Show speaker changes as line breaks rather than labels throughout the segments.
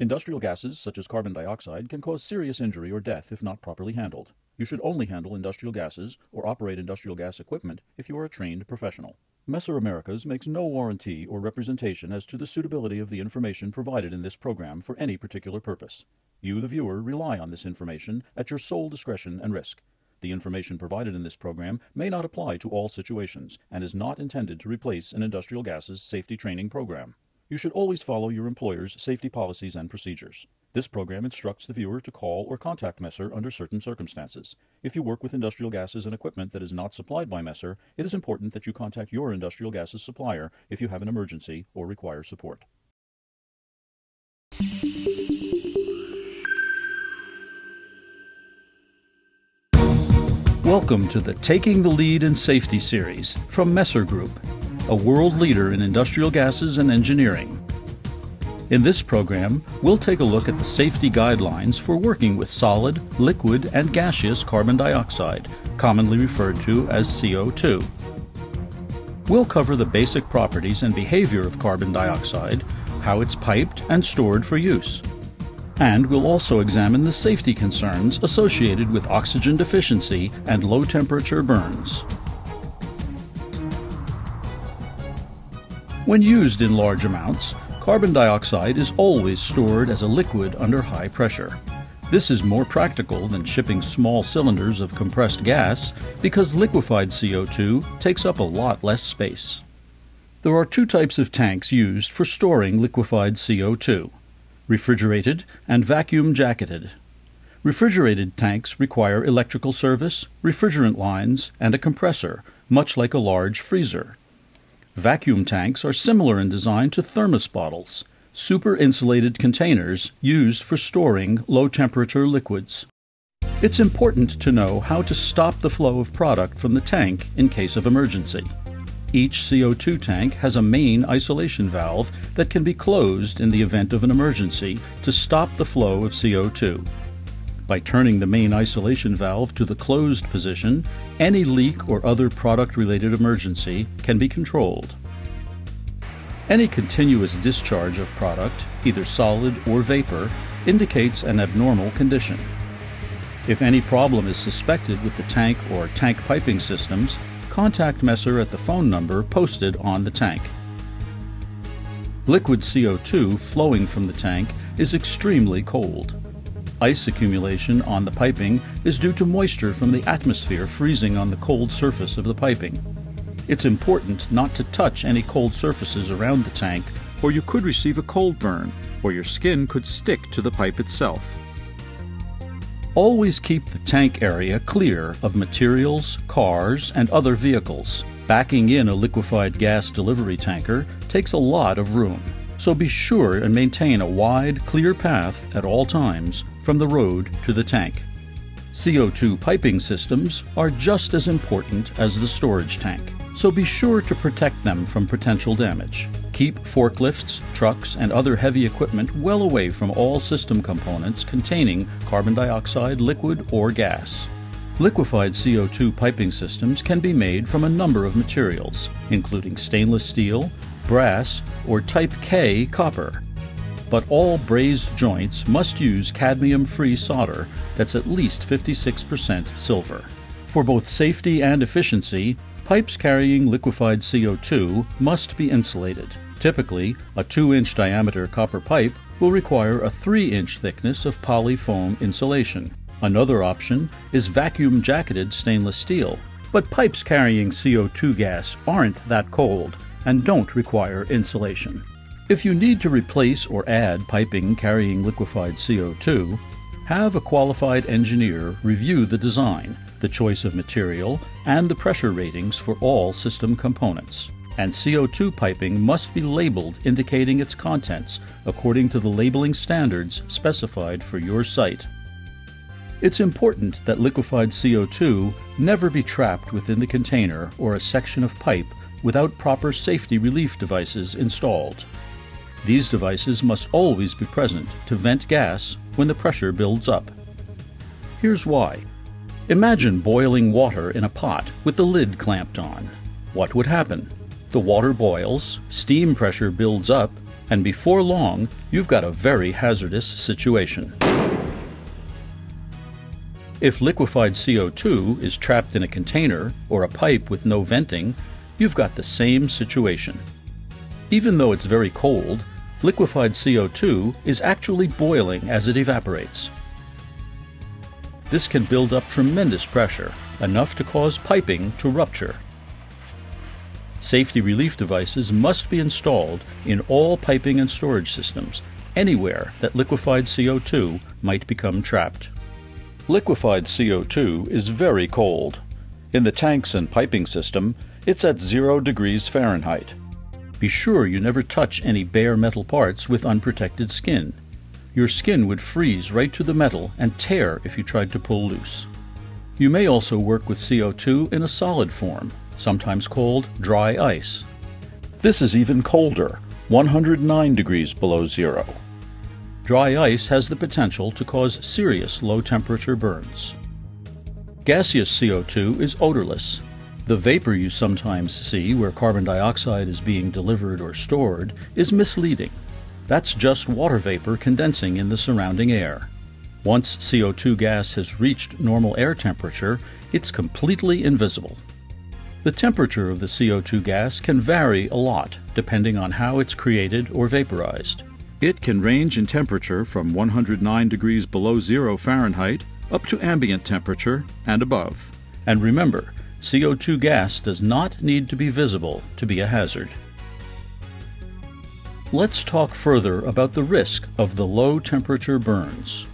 Industrial gases, such as carbon dioxide, can cause serious injury or death if not properly handled. You should only handle industrial gases or operate industrial gas equipment if you are a trained professional. Messer Americas makes no warranty or representation as to the suitability of the information provided in this program for any particular purpose. You, the viewer, rely on this information at your sole discretion and risk. The information provided in this program may not apply to all situations and is not intended to replace an industrial gases safety training program. You should always follow your employer's safety policies and procedures. This program instructs the viewer to call or contact Messer under certain circumstances. If you work with industrial gases and equipment that is not supplied by Messer, it is important that you contact your industrial gases supplier if you have an emergency or require support. Welcome to the Taking the Lead in Safety series from Messer Group a world leader in industrial gases and engineering. In this program, we'll take a look at the safety guidelines for working with solid, liquid, and gaseous carbon dioxide, commonly referred to as CO2. We'll cover the basic properties and behavior of carbon dioxide, how it's piped and stored for use. And we'll also examine the safety concerns associated with oxygen deficiency and low temperature burns. When used in large amounts, carbon dioxide is always stored as a liquid under high pressure. This is more practical than shipping small cylinders of compressed gas because liquefied CO2 takes up a lot less space. There are two types of tanks used for storing liquefied CO2 refrigerated and vacuum jacketed. Refrigerated tanks require electrical service, refrigerant lines, and a compressor, much like a large freezer. Vacuum tanks are similar in design to thermos bottles, super insulated containers used for storing low temperature liquids. It's important to know how to stop the flow of product from the tank in case of emergency. Each CO2 tank has a main isolation valve that can be closed in the event of an emergency to stop the flow of CO2. By turning the main isolation valve to the closed position, any leak or other product related emergency can be controlled. Any continuous discharge of product, either solid or vapor, indicates an abnormal condition. If any problem is suspected with the tank or tank piping systems, contact Messer at the phone number posted on the tank. Liquid CO2 flowing from the tank is extremely cold. Ice accumulation on the piping is due to moisture from the atmosphere freezing on the cold surface of the piping. It's important not to touch any cold surfaces around the tank, or you could receive a cold burn, or your skin could stick to the pipe itself. Always keep the tank area clear of materials, cars, and other vehicles. Backing in a liquefied gas delivery tanker takes a lot of room, so be sure and maintain a wide, clear path at all times from the road to the tank. CO2 piping systems are just as important as the storage tank, so be sure to protect them from potential damage. Keep forklifts, trucks, and other heavy equipment well away from all system components containing carbon dioxide, liquid, or gas. Liquefied CO2 piping systems can be made from a number of materials, including stainless steel, brass, or Type K copper but all brazed joints must use cadmium free solder that's at least 56% silver. For both safety and efficiency, pipes carrying liquefied CO2 must be insulated. Typically, a 2 inch diameter copper pipe will require a 3 inch thickness of polyfoam insulation. Another option is vacuum jacketed stainless steel, but pipes carrying CO2 gas aren't that cold and don't require insulation. If you need to replace or add piping carrying liquefied CO2, have a qualified engineer review the design, the choice of material, and the pressure ratings for all system components. And CO2 piping must be labeled indicating its contents according to the labeling standards specified for your site. It's important that liquefied CO2 never be trapped within the container or a section of pipe without proper safety relief devices installed. These devices must always be present to vent gas when the pressure builds up. Here's why. Imagine boiling water in a pot with the lid clamped on. What would happen? The water boils, steam pressure builds up, And before long, you've got a very hazardous situation. If liquefied CO2 is trapped in a container or a pipe with no venting, you've got the same situation. Even though it's very cold, liquefied CO2 is actually boiling as it evaporates. This can build up tremendous pressure, enough to cause piping to rupture. Safety relief devices must be installed in all piping and storage systems, anywhere that liquefied CO2 might become trapped. Liquefied CO2 is very cold. In the tanks and piping system, it's at 0 degrees Fahrenheit. Be sure you never touch any bare metal parts with unprotected skin. Your skin would freeze right to the metal and tear if you tried to pull loose. You may also work with CO2 in a solid form, sometimes called dry ice. This is even colder, 109 degrees below zero. Dry ice has the potential to cause serious low temperature burns. Gaseous CO2 is odorless. The vapor you sometimes see where carbon dioxide is being delivered or stored is misleading. That's just water vapor condensing in the surrounding air. Once CO2 gas has reached normal air temperature, it's completely invisible. The temperature of the CO2 gas can vary a lot depending on how it's created or vaporized. It can range in temperature from 109 degrees below zero Fahrenheit up to ambient temperature and above. And remember, CO2 gas does not need to be visible to be a hazard. Let's talk further about the risk of the low temperature burns.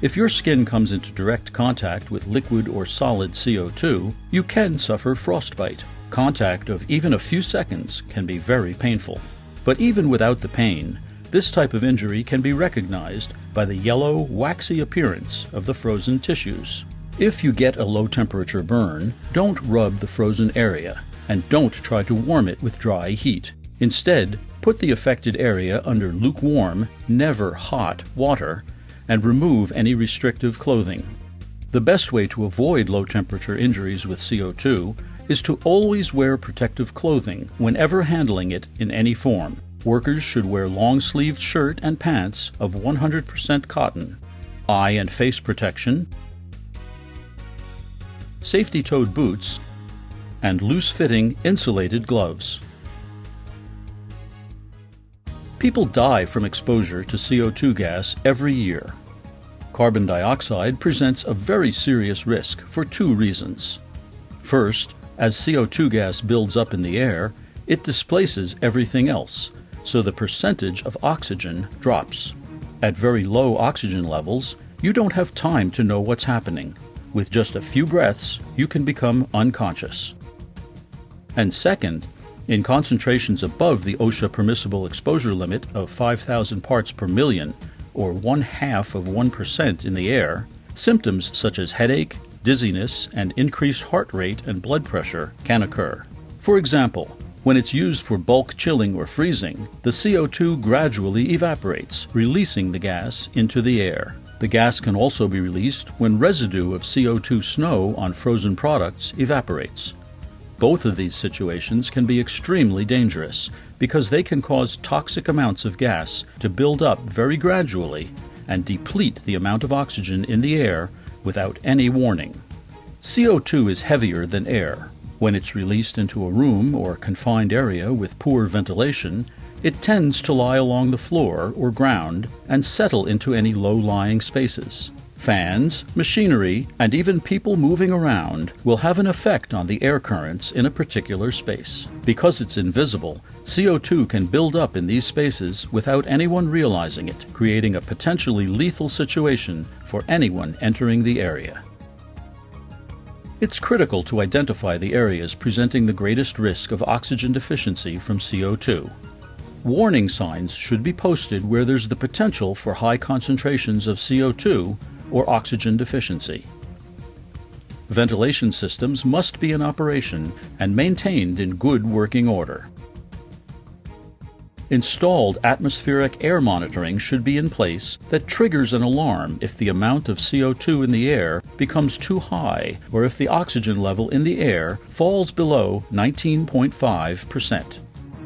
If your skin comes into direct contact with liquid or solid CO2, you can suffer frostbite. Contact of even a few seconds can be very painful. But even without the pain, this type of injury can be recognized by the yellow, waxy appearance of the frozen tissues. If you get a low temperature burn, don't rub the frozen area and don't try to warm it with dry heat. Instead, put the affected area under lukewarm, never hot water and remove any restrictive clothing. The best way to avoid low temperature injuries with CO2 is to always wear protective clothing whenever handling it in any form. Workers should wear long sleeved shirt and pants of 100% cotton, eye and face protection, safety toed boots, and loose fitting insulated gloves. People die from exposure to CO2 gas every year. Carbon dioxide presents a very serious risk for two reasons. First, as CO2 gas builds up in the air, it displaces everything else, so the percentage of oxygen drops. At very low oxygen levels, you don't have time to know what's happening. With just a few breaths, you can become unconscious. And second, in concentrations above the OSHA permissible exposure limit of 5,000 parts per million, or one half of 1% in the air, symptoms such as headache, dizziness, and increased heart rate and blood pressure can occur. For example, when it's used for bulk chilling or freezing, the CO2 gradually evaporates, releasing the gas into the air. The gas can also be released when residue of CO2 snow on frozen products evaporates. Both of these situations can be extremely dangerous because they can cause toxic amounts of gas to build up very gradually and deplete the amount of oxygen in the air without any warning. CO2 is heavier than air. When it's released into a room or confined area with poor ventilation, it tends to lie along the floor or ground and settle into any low lying spaces. Fans, machinery, and even people moving around will have an effect on the air currents in a particular space. Because it's invisible, CO2 can build up in these spaces without anyone realizing it, creating a potentially lethal situation for anyone entering the area. It's critical to identify the areas presenting the greatest risk of oxygen deficiency from CO2. Warning signs should be posted where there's the potential for high concentrations of CO2 or oxygen deficiency. Ventilation systems must be in operation and maintained in good working order. Installed atmospheric air monitoring should be in place that triggers an alarm if the amount of CO2 in the air becomes too high or if the oxygen level in the air falls below 19.5%.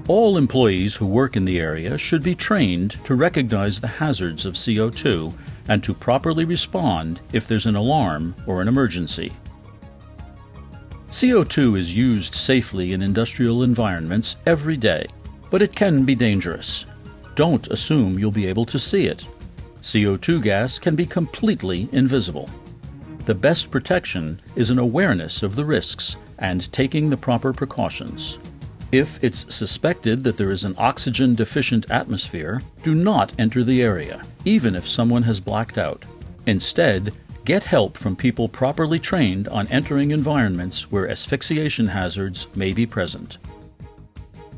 All employees who work in the area should be trained to recognize the hazards of CO2 and to properly respond if there's an alarm or an emergency. CO2 is used safely in industrial environments every day, but it can be dangerous. Don't assume you'll be able to see it. CO2 gas can be completely invisible. The best protection is an awareness of the risks and taking the proper precautions. If it's suspected that there is an oxygen deficient atmosphere, do not enter the area, even if someone has blacked out. Instead, get help from people properly trained on entering environments where asphyxiation hazards may be present.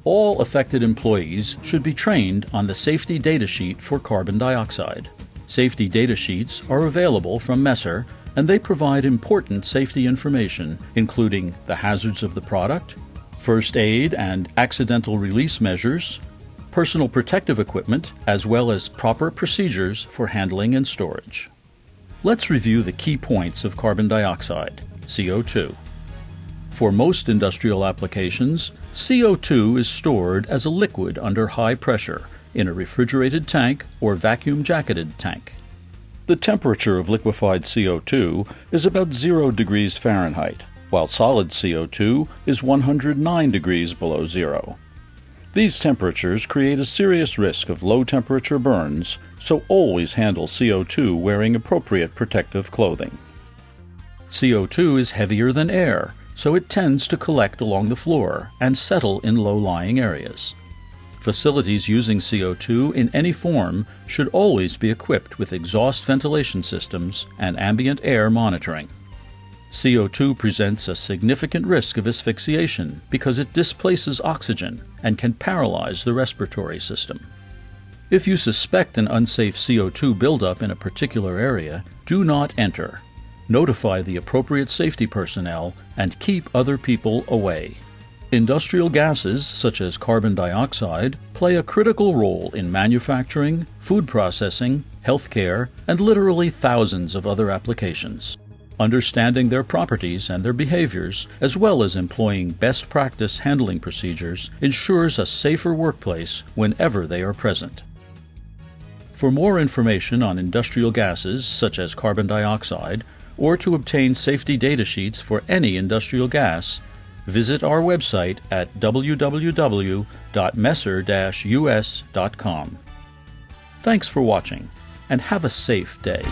All affected employees should be trained on the safety data sheet for carbon dioxide. Safety data sheets are available from Messer and they provide important safety information, including the hazards of the product, first aid and accidental release measures, personal protective equipment, as well as proper procedures for handling and storage. Let's review the key points of carbon dioxide, CO2. For most industrial applications, CO2 is stored as a liquid under high pressure in a refrigerated tank or vacuum jacketed tank. The temperature of liquefied CO2 is about 0 degrees Fahrenheit, while solid CO2 is 109 degrees below zero. These temperatures create a serious risk of low temperature burns, so always handle CO2 wearing appropriate protective clothing. CO2 is heavier than air, so it tends to collect along the floor and settle in low lying areas. Facilities using CO2 in any form should always be equipped with exhaust ventilation systems and ambient air monitoring. CO2 presents a significant risk of asphyxiation because it displaces oxygen and can paralyze the respiratory system. If you suspect an unsafe CO2 buildup in a particular area, do not enter. Notify the appropriate safety personnel and keep other people away. Industrial gases, such as carbon dioxide, play a critical role in manufacturing, food processing, healthcare, and literally thousands of other applications. Understanding their properties and their behaviors, as well as employing best practice handling procedures, ensures a safer workplace whenever they are present. For more information on industrial gases such as carbon dioxide, or to obtain safety data sheets for any industrial gas, visit our website at www.messer-us.com. Thanks for watching, and have a safe day.